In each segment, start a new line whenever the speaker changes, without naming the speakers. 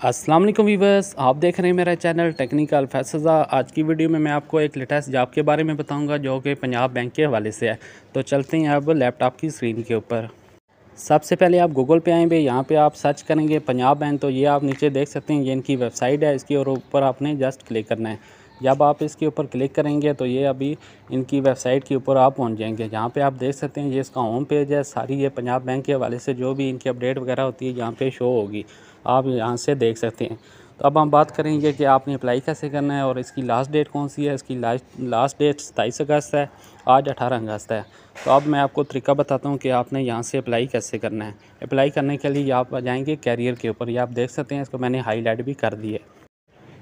अस्सलाम वालेकुम वीवर्स आप देख रहे हैं मेरा चैनल टेक्निकल फैसजा आज की वीडियो में मैं आपको एक लेटेस्ट जॉब के बारे में बताऊँगा, जो कि पंजाब बैंक के हवाले से है। तो चलते हैं अब लैपटॉप की स्क्रीन के ऊपर। सबसे पहले आप गूगल पे आएँगे, यहाँ पे आप सर्च करेंगे पंजाब बैंक। तो ये आप नीचे देख सकते हैं, ये इनकी वेबसाइट है, इसके ऊपर आपने जस्ट क्लिक करना है। जब आप इसके ऊपर क्लिक करेंगे तो ये अभी इनकी वेबसाइट के ऊपर आप पहुँच जाएँगे, जहाँ पे आप देख सकते हैं ये इसका होम पेज है, सारी ये पंजाब बैंक के हवाले से जो भी इनकी अपडेट वगैरह होती है यहाँ पे शो होगी, आप यहाँ से देख सकते हैं। तो अब हम बात करेंगे कि आपने अप्लाई कैसे करना है और इसकी लास्ट डेट कौन सी है? इसकी लास्ट लास्ट डेट सताईस अगस्त है, आज अठारह अगस्त है। तो अब मैं आपको तरीका बताता हूँ कि आपने यहाँ से अप्लाई कैसे करना है। अप्लाई करने के लिए आप जाएँगे कैरियर के ऊपर, ये आप देख सकते हैं, इसको मैंने हाईलाइट भी कर दी है।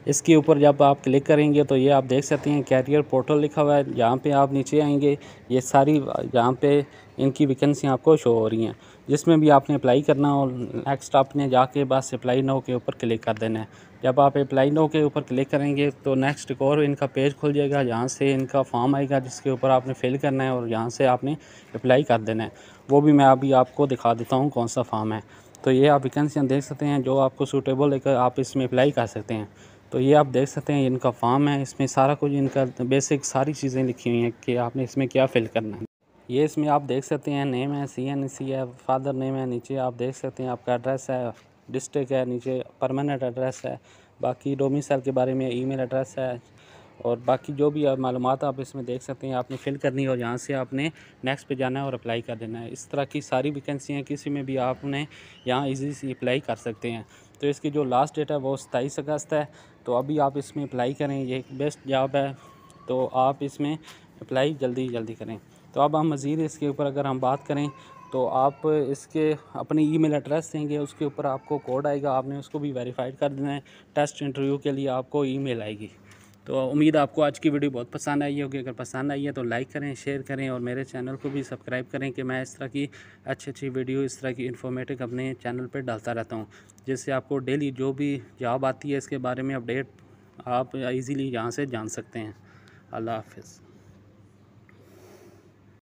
इसके ऊपर जब आप क्लिक करेंगे तो ये आप देख सकते हैं कैरियर पोर्टल लिखा हुआ है यहाँ पे आप नीचे आएँगे। ये सारी यहाँ पे इनकी वैकेंसी आपको शो हो रही हैं, जिसमें भी आपने अप्लाई करना और नेक्स्ट आपने जाके बस अप्लाई नो के ऊपर क्लिक कर देना है। जब आप अप्लाई नो के ऊपर क्लिक करेंगे तो नेक्स्ट एक और इनका पेज खुल जाएगा यहाँ से इनका फॉर्म आएगा, जिसके ऊपर आपने फिल करना है और यहाँ से आपने अप्लाई कर देना है। वो भी मैं अभी आपको दिखा देता हूँ कौन सा फॉर्म है। तो ये आप वैकेंसियाँ देख सकते हैं, जो आपको सूटेबल लेकर आप इसमें अप्लाई कर सकते हैं। तो ये आप देख सकते हैं इनका फार्म है। इसमें सारा कुछ इनका बेसिक सारी चीज़ें लिखी हुई हैं कि आपने इसमें क्या फिल करना है। ये इसमें आप देख सकते हैं नेम है सी एन सी है फादर नेम है, नीचे आप देख सकते हैं आपका एड्रेस है डिस्ट्रिक्ट है, नीचे परमानेंट एड्रेस है, बाकी डोमिसल के बारे में ईमेल एड्रेस है, और बाकी जो भी मालूम आप इसमें देख सकते हैं, आपने फिल करनी है यहाँ से आपने नेक्स्ट पे जाना है और अप्लाई कर देना है। इस तरह की सारी वैकेंसी हैं, किसी में भी आपने यहाँ इजी से अप्लाई कर सकते हैं। तो इसकी जो लास्ट डेट है, वो सताईस अगस्त है। तो अभी आप इसमें अप्लाई करें, ये एक बेस्ट जॉब है। तो आप इसमें अप्लाई जल्दी जल्दी करें। तो अब हम मज़ीद इसके ऊपर अगर हम बात करें तो आप इसके अपनी ईमेल एड्रेस देंगे, उसके ऊपर आपको कोड आएगा, आपने उसको भी वेरीफाइड कर देना है। टेस्ट इंटरव्यू के लिए आपको ईमेल आएगी। तो उम्मीद आपको आज की वीडियो बहुत पसंद आई होगी। अगर पसंद आई है तो लाइक करें, शेयर करें और मेरे चैनल को भी सब्सक्राइब करें कि मैं इस तरह की अच्छी अच्छी वीडियो, इस तरह की इन्फॉर्मेटिव अपने चैनल पर डालता रहता हूँ। जिससे आपको डेली जो भी जॉब आती है, इसके बारे में अपडेट आप इजीली यहाँ से जान सकते हैं। अल्लाह हाफिज़।